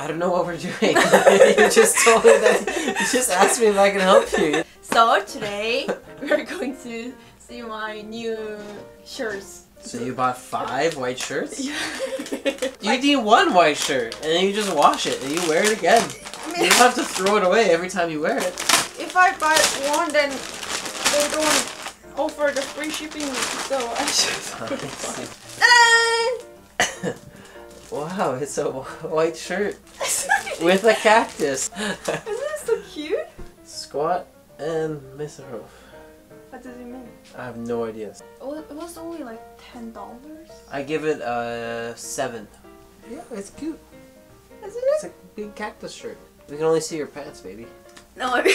I don't know what we're doing. you just told me that. You just asked me if I can help you. So today we're going to see my new shirts. So you bought five white shirts? Yeah. You need one white shirt, and then you just wash it, and you wear it again. I You don't have to throw it away every time you wear it. if I buy one, then they don't offer the free shipping, so I should. Wow, it's a white shirt with a cactus. Isn't it so cute? Squat and Misero. What does it mean? I have no idea. Oh, it was only like ten dollars. I give it a seven. Yeah, it's cute. Isn't it? It's a big cactus shirt. We can only see your pants, baby. No, I mean,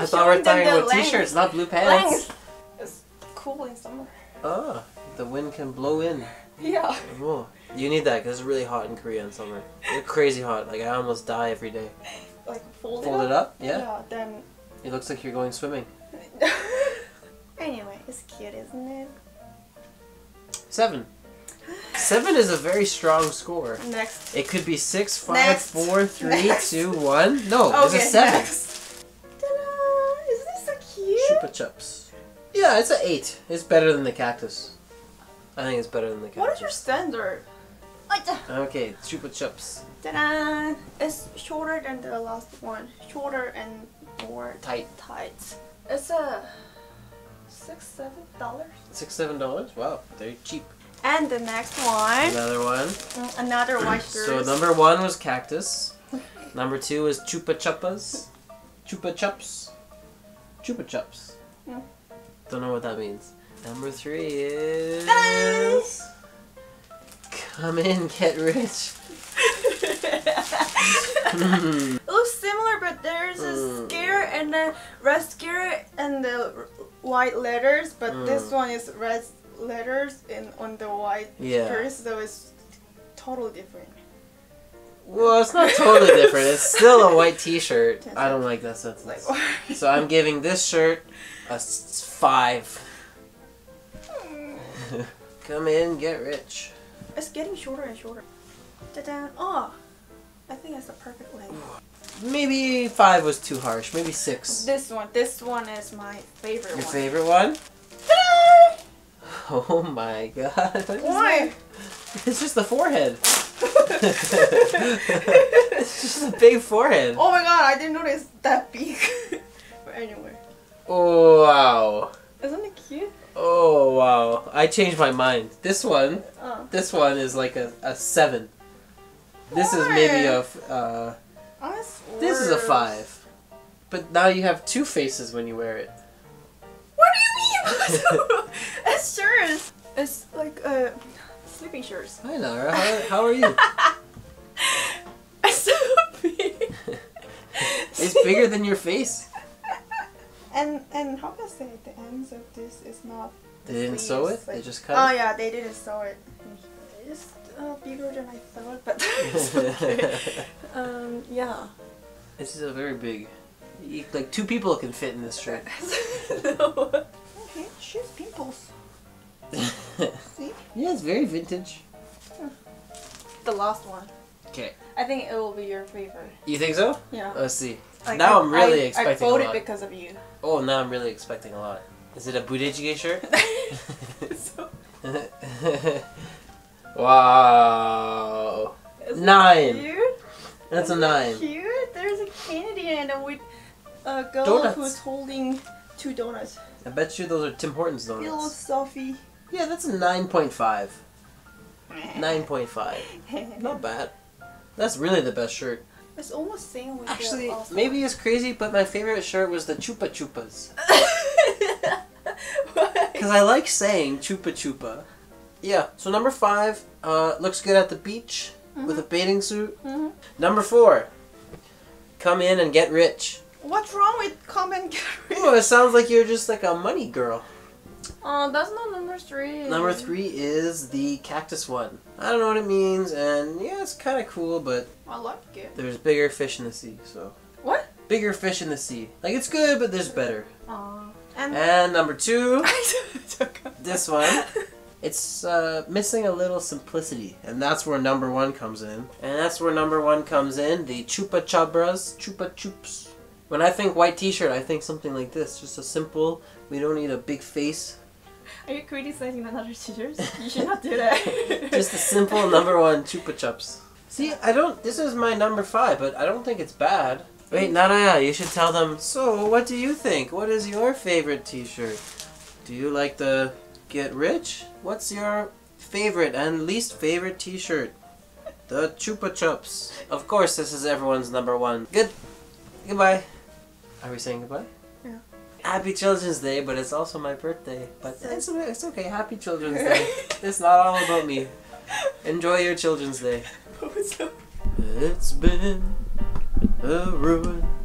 I thought we were talking about t-shirts, not blue pants. Length. It's cool in summer. Oh, the wind can blow in. Yeah. Oh, you need that because it's really hot in Korea in summer. It's crazy hot. Like I almost die every day. Like fold, Fold it up, yeah. Yeah. Then. It looks like you're going swimming. anyway, it's cute, isn't it? Seven. Seven is a very strong score. Next. It could be six, five, Next. four, three, Next. two, one. No, it's a seven. next. Ta-da! Isn't this so cute? Chupa chups. Yeah, it's an eight. It's better than the cactus. I think it's better than the cactus. What is your standard? Okay, chupa chups. Ta-da! It's shorter than the last one. Shorter and more Tight. tight. It's a six, seven dollars. Six, seven dollars. Wow, they're cheap. And the next one, Another one. mm, another white. So number one was cactus. Number two is chupa chupas. Chupa chups. Chupa chups. Hmm. Don't know what that means. Number three is. Come in, get rich. Hmm. It looks similar, but there's a Mm. scare and the red scare and the white letters, but this Mm. one is red letters in on the white Yeah. shirt, so it's totally different. Well, it's not totally different. It's still a white T-shirt. I don't like that It's like. So I'm giving this shirt a s- five. Come in, get rich. It's getting shorter and shorter. Ta-da! Oh, I think it's the perfect length. Maybe five was too harsh. Maybe six. This one, this one is my favorite Your one. favorite one? Oh my god. Why? It's just the forehead. it's just a big forehead. oh my god, I didn't notice that big. but anyway, Oh wow. isn't it cute? Oh wow. I changed my mind. This one. This one is like a, a seven. This is maybe a. uh, this is a five. But now you have two faces when you wear it. What do you mean? it's shirts. It's like uh, sleeping shirts. Hi Lara, how, how are you? It's so big. It's bigger than your face. And and how can I say the ends of this is not. They didn't sew it? sleeves, They like- just Oh cut yeah, they didn't sew it. It's uh, bigger than I thought, but it's okay. Um yeah. this is a very big. Like two people can fit in this shirt. no. Okay, she's pimples. See yeah, it's very vintage. the last one. Okay. I think it will be your favorite. You think so? Yeah. Let's see. Like, now I- I'm really I, expecting I a voted lot. because of you. Oh, now I'm really expecting a lot. Is it a Budejige shirt? so, wow. isn't Nine. Cute? That's a Isn't nine. Cute. There's a Canadian and with a girl Donuts. who's holding two donuts. I bet you those are Tim Hortons donuts. stuffy. Yeah, that's a 9.5. 9.5. Not bad. That's really the best shirt. It's almost same with Actually, maybe it's crazy, but my favorite shirt was the Chupa Chupas. Because I like saying Chupa Chupa. Yeah, so number five uh, looks good at the beach with a bathing suit. Mhm. Number four, come in and get rich. What's wrong with come and get rich? Oh, it sounds like you're just like a money girl. Oh, that's not number three. Number three is the cactus one. I don't know what it means, and yeah, it's kind of cool, but I like it. there's bigger fish in the sea, so. What? Bigger fish in the sea. Like, it's good, but there's better. Aw. And And number two, this one. it's uh, missing a little simplicity, and that's where number one comes in. And that's where number one comes in the Chupa Chabras, Chupa Chups. When I think white T-shirt, I think something like this, just a simple. We don't need a big face. Are you criticizing another teachers? You should not do that. Just a simple number one Chupa Chups. See, I don't. This is my number five, but I don't think it's bad. Wait, Naraya, you should tell them. So, what do you think? What is your favorite T-shirt? Do you like the Get Rich? What's your favorite and least favorite T-shirt? The Chupa Chups. Of course, this is everyone's number one. Good. Goodbye. Are we saying goodbye? Yeah. Happy Children's Day, but it's also my birthday. But it's, it's okay. Happy Children's Day. it's not all about me. Enjoy your Children's Day. It's been a ruin